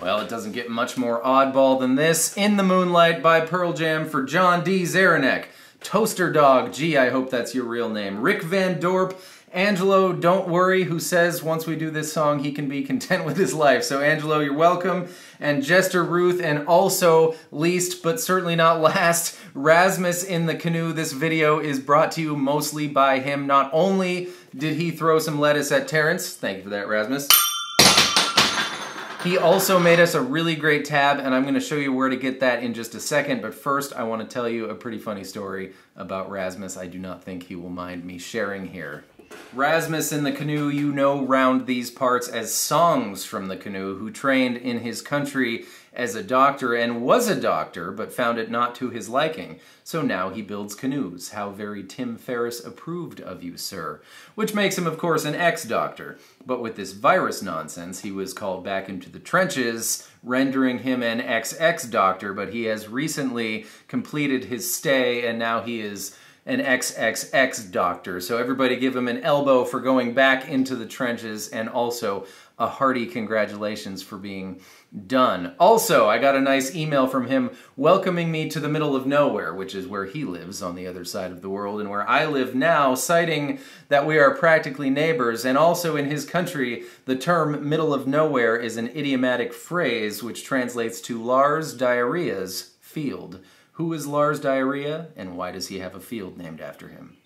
Well, it doesn't get much more oddball than this. In the Moonlight by Pearl Jam for John D. Zaranek. Toaster Dog, gee, I hope that's your real name. Rick Van Dorp, Angelo, don't worry, who says once we do this song he can be content with his life. So, Angelo, you're welcome. And Jester Ruth, and also, least but certainly not last, Rasmus in the canoe. This video is brought to you mostly by him. Not only did he throw some lettuce at Terrence, thank you for that, Rasmus. He also made us a really great tab, and I'm going to show you where to get that in just a second. But first, I want to tell you a pretty funny story about Rasmus. I do not think he will mind me sharing here. Rasmus in the canoe, you know round these parts as Songs from the Canoe, who trained in his country as a doctor and was a doctor, but found it not to his liking. So now he builds canoes. How very Tim Ferriss approved of you, sir. Which makes him, of course, an ex-doctor. But with this virus nonsense, he was called back into the trenches, rendering him an ex-ex-doctor, but he has recently completed his stay, and now he is an XXX doctor. So everybody give him an elbow for going back into the trenches and also a hearty congratulations for being done. Also, I got a nice email from him welcoming me to the middle of nowhere, which is where he lives on the other side of the world and where I live now, citing that we are practically neighbors. And also in his country, the term middle of nowhere is an idiomatic phrase which translates to Lars Diarrhea's field. Who is Lars Diarrhea and why does he have a field named after him?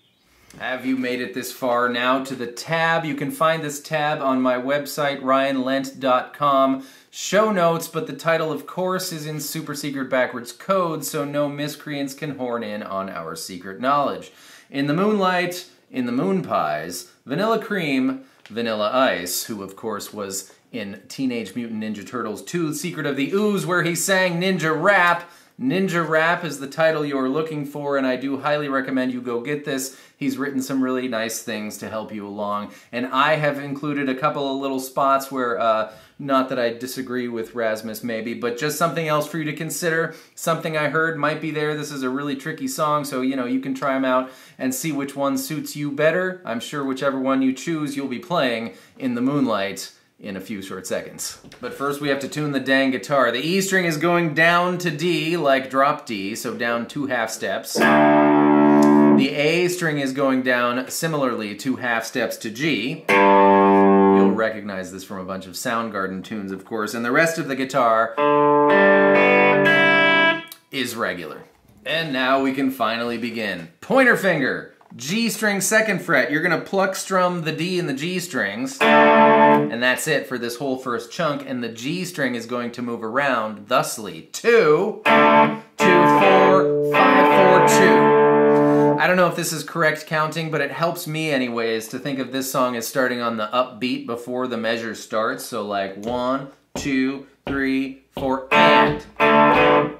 Have you made it this far now to the tab? You can find this tab on my website, ryanlendt.com. Show notes, but the title, of course, is in super secret backwards code, so no miscreants can horn in on our secret knowledge. In the moonlight, in the moon pies, vanilla cream, vanilla ice, who, of course, was in Teenage Mutant Ninja Turtles 2, Secret of the Ooze, where he sang ninja rap. Ninja Rap is the title you're looking for, and I do highly recommend you go get this. He's written some really nice things to help you along. And I have included a couple of little spots where, uh, not that I disagree with Rasmus maybe, but just something else for you to consider. Something I heard might be there. This is a really tricky song, so you know, you can try them out and see which one suits you better. I'm sure whichever one you choose, you'll be playing in the moonlight in a few short seconds. But first we have to tune the dang guitar. The E string is going down to D like drop D, so down two half steps. The A string is going down similarly two half steps to G. You'll recognize this from a bunch of Soundgarden tunes, of course, and the rest of the guitar is regular. And now we can finally begin. Pointer finger, G string second fret. You're gonna pluck strum the D and the G strings, and that's it for this whole first chunk, and the G string is going to move around thusly. Two, two, four, five, four, two. I don't know if this is correct counting, but it helps me anyways to think of this song as starting on the upbeat before the measure starts. So like one, two, three, four, and.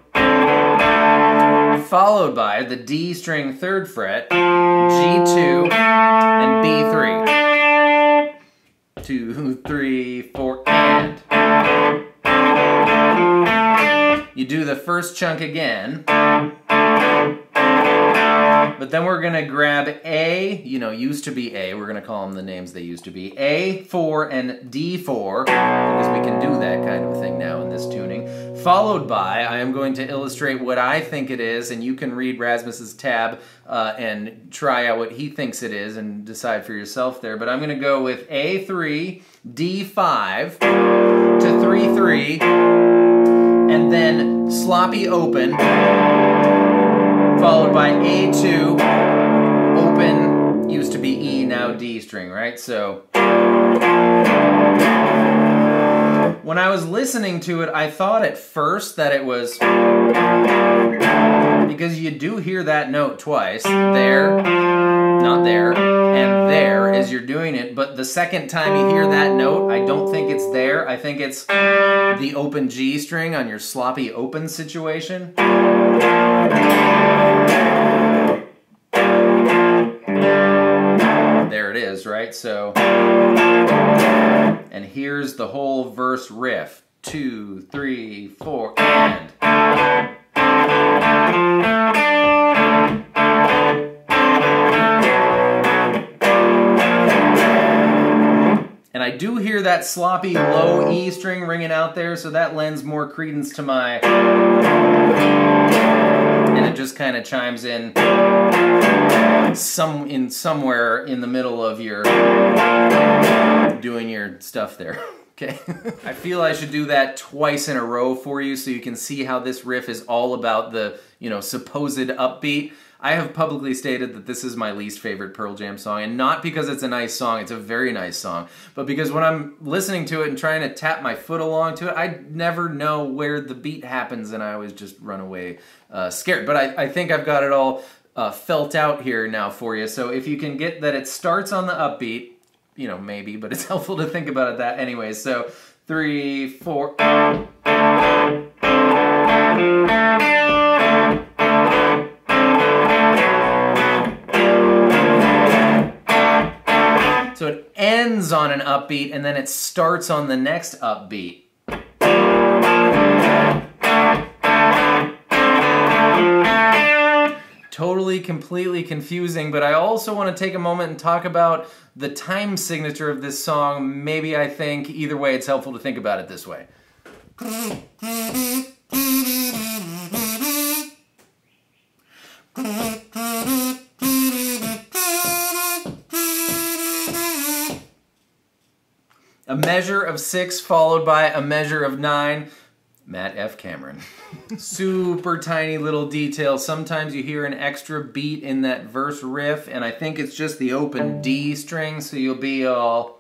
Mm-hmm. Followed by the D string third fret, G2, and B3. Two, three, four, and. You do the first chunk again. But then we're gonna grab A, you know, used to be A, we're gonna call them the names they used to be, A4 and D4, because we can do that kind of thing now in this tuning. Followed by, I am going to illustrate what I think it is, and you can read Rasmus's tab uh, and try out what he thinks it is and decide for yourself there. But I'm gonna go with A3, D5 to 3-3, and then sloppy open, followed by A2, open, used to be E, now D string, right? So, when I was listening to it, I thought at first that it was, because you do hear that note twice, there, not there, and there as you're doing it, but the second time you hear that note, I don't think it's there. I think it's the open G string on your sloppy open situation. There it is, right? So, and here's the whole verse riff. Two, three, four, and. And I do hear that sloppy low E string ringing out there, so that lends more credence to my... And it just kind of chimes in some in somewhere in the middle of your doing your stuff there. Okay. I feel I should do that twice in a row for you so you can see how this riff is all about the, you know, supposed upbeat. I have publicly stated that this is my least favorite Pearl Jam song, and not because it's a nice song, it's a very nice song, but because when I'm listening to it and trying to tap my foot along to it, I never know where the beat happens, and I always just run away uh, scared. But I, I think I've got it all uh, felt out here now for you. So if you can get that it starts on the upbeat, you know, maybe, but it's helpful to think about it that anyway. So three, four. So it ends on an upbeat and then it starts on the next upbeat. Completely confusing, but I also want to take a moment and talk about the time signature of this song. Maybe I think either way it's helpful to think about it this way. A measure of six followed by a measure of nine. Matt F. Cameron. Super tiny little detail. Sometimes you hear an extra beat in that verse riff, and I think it's just the open D string, so you'll be all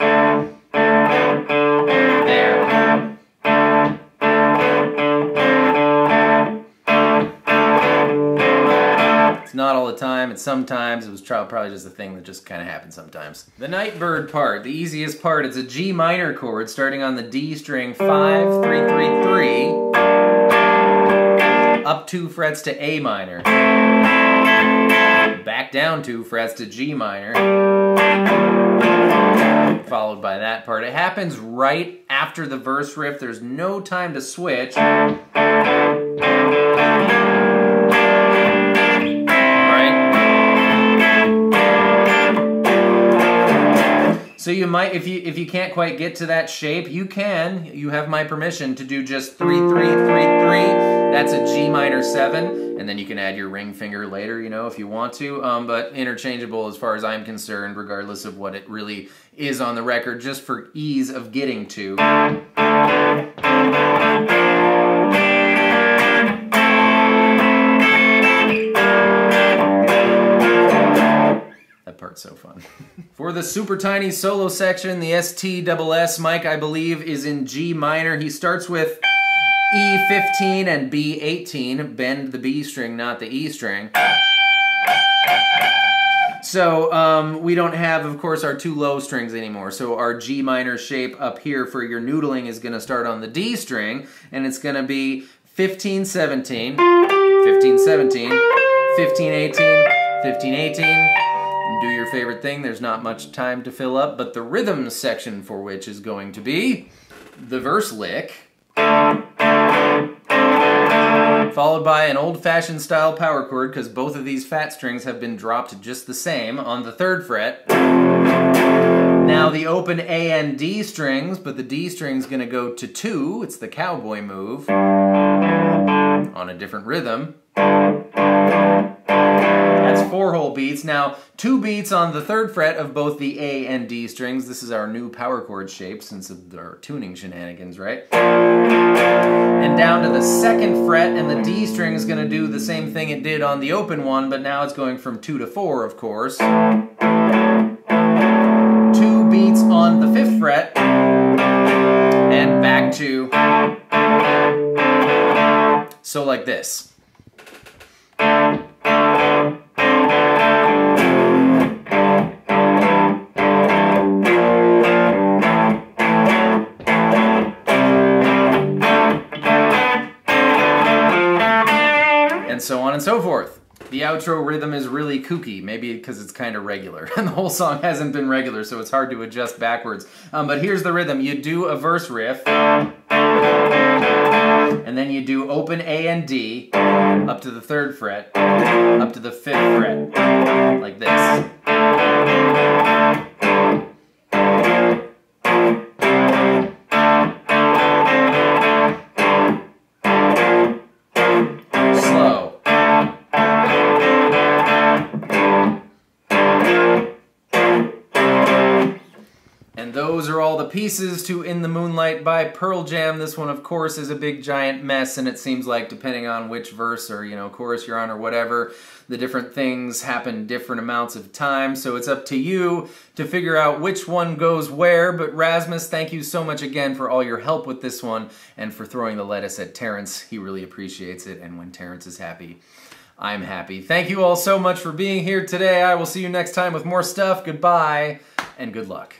Not all the time, it's sometimes. It was probably just a thing that just kind of happened sometimes. The Nightbird part, the easiest part, it's a G minor chord starting on the D string, 5, 3, 3, 3, up two frets to A minor, back down two frets to G minor, followed by that part. It happens right after the verse riff. There's no time to switch. So you might, if you if you can't quite get to that shape, you can. You have my permission to do just three, three, three, three. That's a G minor seven, and then you can add your ring finger later, you know, if you want to. Um, but interchangeable as far as I'm concerned, regardless of what it really is on the record, just for ease of getting to. So fun. For the super tiny solo section, the STSS Mike, I believe, is in G minor. He starts with E15 and B18. Bend the B string, not the E string. So um, we don't have, of course, our two low strings anymore. So our G minor shape up here for your noodling is going to start on the D string, and it's going to be 15, 17, 15, 17, 15, 18, 15, 18, do your favorite thing. There's not much time to fill up, but the rhythm section for which is going to be the verse lick, followed by an old-fashioned style power chord because both of these fat strings have been dropped just the same on the third fret. Now the open A and D strings, but the D string's gonna go to two. It's the cowboy move on a different rhythm. Four whole beats. Now, two beats on the third fret of both the A and D strings. This is our new power chord shape since of our tuning shenanigans, right? And down to the second fret, and the D string is going to do the same thing it did on the open one, but now it's going from two to four, of course. Two beats on the fifth fret, and back to so like this. On and so forth. The outro rhythm is really kooky, maybe because it's kind of regular. And the whole song hasn't been regular, so it's hard to adjust backwards. Um, but here's the rhythm. You do a verse riff, and then you do open A and D, up to the third fret, up to the fifth fret, like this. Those are all the pieces to In the Moonlight by Pearl Jam. This one, of course, is a big giant mess, and it seems like depending on which verse or, you know, chorus you're on or whatever, the different things happen different amounts of time. So it's up to you to figure out which one goes where. But Rasmus, thank you so much again for all your help with this one and for throwing the lettuce at Terrence. He really appreciates it, and when Terrence is happy, I'm happy. Thank you all so much for being here today. I will see you next time with more stuff. Goodbye, and good luck.